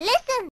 Listen.